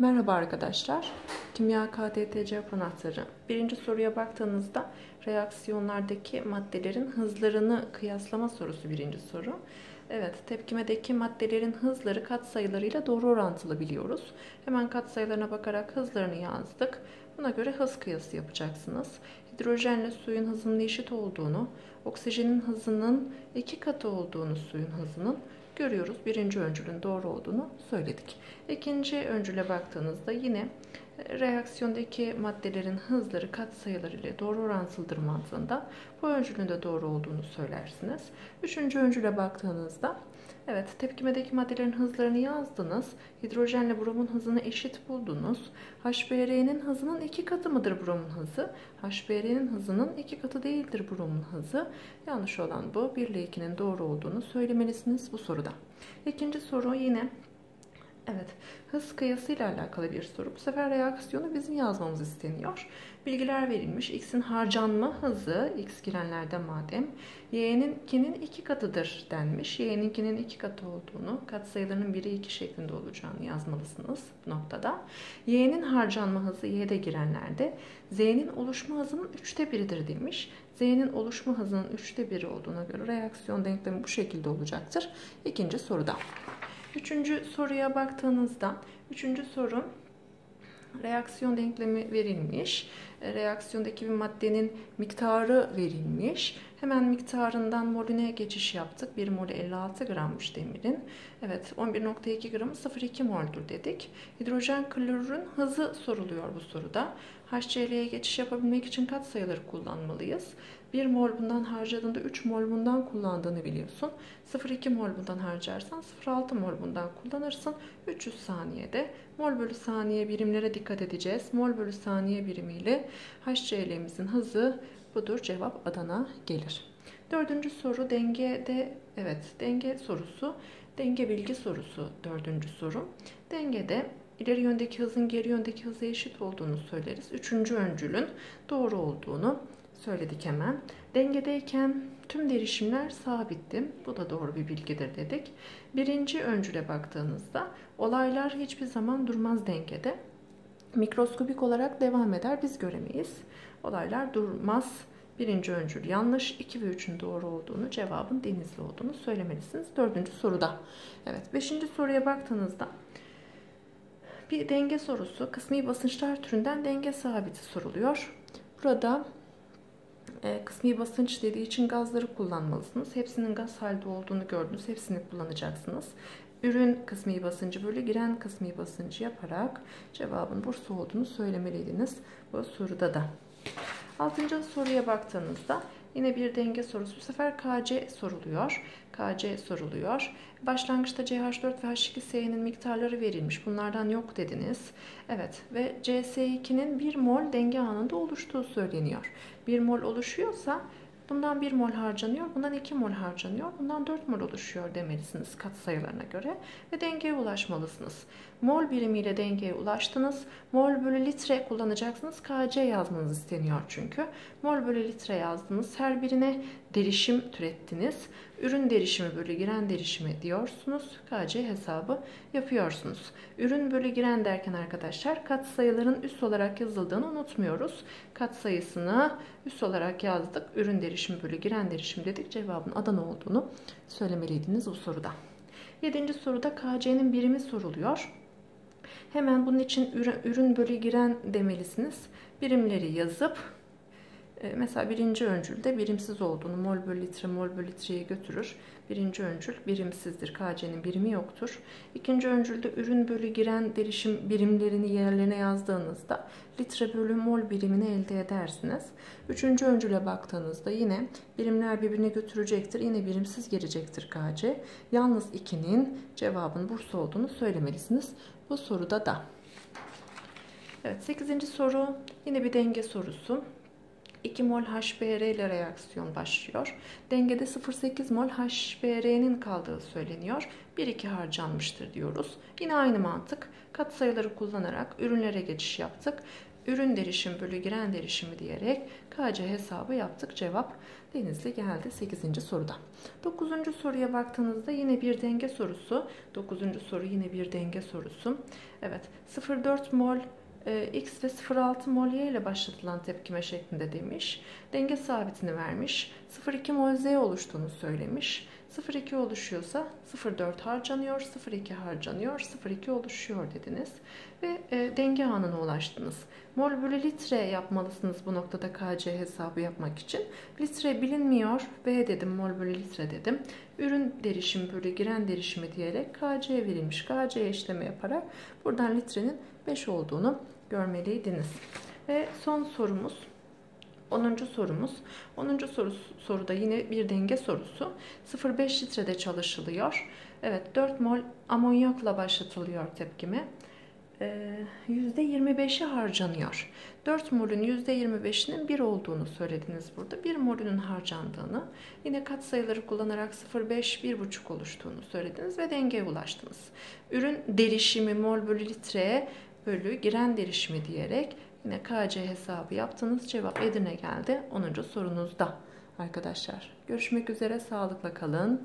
Merhaba arkadaşlar. Kimya KDTC anahtarı. Birinci soruya baktığınızda reaksiyonlardaki maddelerin hızlarını kıyaslama sorusu birinci soru. Evet, tepkimedeki maddelerin hızları katsayılarıyla doğru orantılı biliyoruz. Hemen katsayılarına bakarak hızlarını yazdık. Buna göre hız kıyası yapacaksınız. Hidrojenle suyun hızının eşit olduğunu, oksijenin hızının iki katı olduğunu suyun hızının görüyoruz. Birinci öncülün doğru olduğunu söyledik. İkinci öncüle baktığınızda yine e, reaksiyondaki maddelerin hızları katsayıları ile doğru orantılıdır mantığında bu öncülün de doğru olduğunu söylersiniz. Üçüncü öncüle baktığınızda Evet, tepkimedeki maddelerin hızlarını yazdınız. Hidrojenle bromun hızını eşit buldunuz. HBr'nin hızının iki katı mıdır bromun hızı? HBr'nin hızının iki katı değildir bromun hızı. Yanlış olan bu. 1 ile 2'nin doğru olduğunu söylemelisiniz bu soruda. İkinci soru yine Evet, hız kıyası ile alakalı bir soru. Bu sefer reaksiyonu bizim yazmamız isteniyor. Bilgiler verilmiş. X'in harcanma hızı, X girenlerde madem, Y'ninkinin iki katıdır denmiş. Y'ninkinin iki katı olduğunu, katsayılarının biri iki şeklinde olacağını yazmalısınız bu noktada. Y'nin harcanma hızı Y'de girenlerde, Z'nin oluşma hızının üçte biridir demiş. Z'nin oluşma hızının üçte biri olduğuna göre reaksiyon denklemi bu şekilde olacaktır. İkinci soruda. Üçüncü soruya baktığınızda, üçüncü soru reaksiyon denklemi verilmiş. E, reaksiyondaki bir maddenin miktarı verilmiş. Hemen miktarından molüne geçiş yaptık. 1 molü 56 grammış demirin. Evet 11.2 gramı 0,2 moldür dedik. Hidrojen klorürün hızı soruluyor bu soruda. HCl'ye geçiş yapabilmek için kaç sayıları kullanmalıyız? 1 mol bundan harcadığında 3 mol bundan kullandığını biliyorsun. 0,2 mol bundan harcarsan 0,6 mol bundan kullanırsın. 300 saniyede mol bölü saniye birimlere dikkat edeceğiz. Mol bölü saniye birimiyle HCl'imizin hızı budur. Cevap Adana gelir. Dördüncü soru dengede evet denge sorusu. Denge bilgi sorusu dördüncü soru. Dengede ileri yöndeki hızın geri yöndeki hıza eşit olduğunu söyleriz. Üçüncü öncülün doğru olduğunu söyledik hemen. Dengedeyken tüm derişimler sabitti. Bu da doğru bir bilgidir dedik. Birinci öncüle baktığınızda olaylar hiçbir zaman durmaz dengede. Mikroskobik olarak devam eder biz göremeyiz. Olaylar durmaz. Birinci öncül yanlış. 2 ve 3'ün doğru olduğunu, cevabın denizli olduğunu söylemelisiniz. Dördüncü soruda. Evet, beşinci soruya baktığınızda bir denge sorusu. Kısmi basınçlar türünden denge sabiti soruluyor. Burada e, kısmi basınç dediği için gazları kullanmalısınız. Hepsinin gaz halde olduğunu gördünüz. Hepsini kullanacaksınız. Ürün kısmi basıncı bölü giren kısmi basıncı yaparak cevabın Bursa olduğunu söylemeliydiniz bu soruda da. Altıncı soruya baktığınızda yine bir denge sorusu. Bu sefer KC soruluyor. KC soruluyor. Başlangıçta CH4 ve H2S'nin miktarları verilmiş. Bunlardan yok dediniz. Evet ve CS2'nin 1 mol denge anında oluştuğu söyleniyor. 1 mol oluşuyorsa Bundan 1 mol harcanıyor, bundan 2 mol harcanıyor, bundan 4 mol oluşuyor demelisiniz kat sayılarına göre ve dengeye ulaşmalısınız. Mol birimiyle dengeye ulaştınız. Mol bölü litre kullanacaksınız. KC yazmanız isteniyor çünkü. Mol bölü litre yazdınız. Her birine derişim türettiniz. Ürün derişimi bölü giren derişimi diyorsunuz. KC hesabı yapıyorsunuz. Ürün bölü giren derken arkadaşlar kat sayıların üst olarak yazıldığını unutmuyoruz. Kat sayısını üst olarak yazdık. Ürün derişimi bölü giren derişim dedik. Cevabın Adana olduğunu söylemeliydiniz bu soruda. Yedinci soruda KC'nin birimi soruluyor. Hemen bunun için ürün, ürün bölü giren demelisiniz. Birimleri yazıp mesela birinci öncülde birimsiz olduğunu mol bölü litre mol bölü litreye götürür. Birinci öncül birimsizdir. KC'nin birimi yoktur. İkinci öncülde ürün bölü giren derişim birimlerini yerlerine yazdığınızda litre bölü mol birimini elde edersiniz. Üçüncü öncüle baktığınızda yine birimler birbirine götürecektir. Yine birimsiz gelecektir KC. Yalnız 2'nin cevabın Bursa olduğunu söylemelisiniz. Bu soruda da. Evet 8. soru yine bir denge sorusu. 2 mol HBr ile reaksiyon başlıyor. Dengede 0,8 mol HBr'nin kaldığı söyleniyor. 1-2 harcanmıştır diyoruz. Yine aynı mantık. Kat sayıları kullanarak ürünlere geçiş yaptık. ürün derişim bölü giren derişimi diyerek KC hesabı yaptık. Cevap Denizli geldi 8. soruda. 9. soruya baktığınızda yine bir denge sorusu. 9. soru yine bir denge sorusu. Evet 0,4 mol X ve 0,6 mol Y ile başlatılan tepkime şeklinde demiş. Denge sabitini vermiş. 0,2 mol Z oluştuğunu söylemiş. 0,2 oluşuyorsa 0,4 harcanıyor, 0,2 harcanıyor, 0,2 oluşuyor dediniz. Ve e, denge anına ulaştınız. Mol bölü litre yapmalısınız bu noktada KC hesabı yapmak için. Litre bilinmiyor. B dedim, mol bölü litre dedim. Ürün derişimi bölü giren derişimi diyerek KC verilmiş. KC işlemi yaparak buradan litrenin 5 olduğunu görmeliydiniz. Ve son sorumuz 10. sorumuz. 10. Soru, soruda yine bir denge sorusu. 0,5 litrede çalışılıyor. Evet 4 mol amonyakla başlatılıyor tepkime. Ee, %25'i harcanıyor. 4 molün %25'inin 1 olduğunu söylediniz burada. 1 molünün harcandığını, yine katsayıları kullanarak 0,5, 1,5 oluştuğunu söylediniz ve dengeye ulaştınız. Ürün derişimi mol bölü litreye bölü giren derişimi diyerek yine KC hesabı yaptınız. Cevap Edirne geldi 10. sorunuzda arkadaşlar. Görüşmek üzere sağlıkla kalın.